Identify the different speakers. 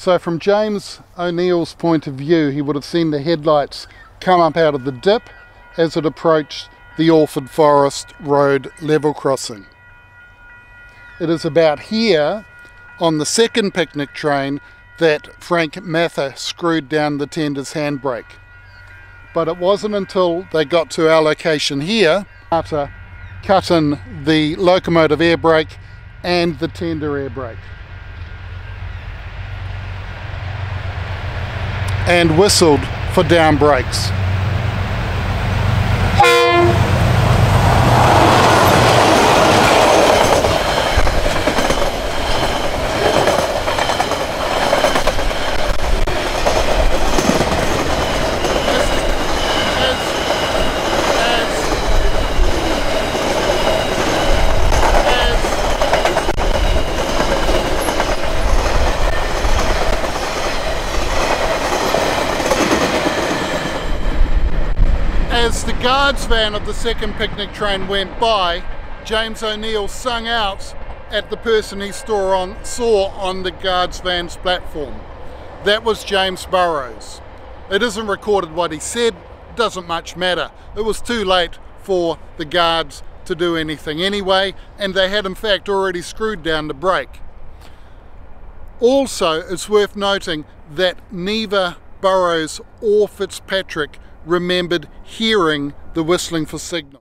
Speaker 1: So from James O'Neil's point of view, he would have seen the headlights come up out of the dip as it approached the Alford Forest Road level crossing. It is about here on the second picnic train that Frank Mather screwed down the tender's handbrake. But it wasn't until they got to our location here, after cut in the locomotive air brake and the tender air brake. And whistled for down brakes. As the guards van of the second picnic train went by, James O'Neil sung out at the person he saw on, saw on the guards van's platform. That was James Burrows. It isn't recorded what he said, doesn't much matter. It was too late for the guards to do anything anyway, and they had in fact already screwed down the brake. Also, it's worth noting that neither Burrows or Fitzpatrick remembered hearing the whistling for signal.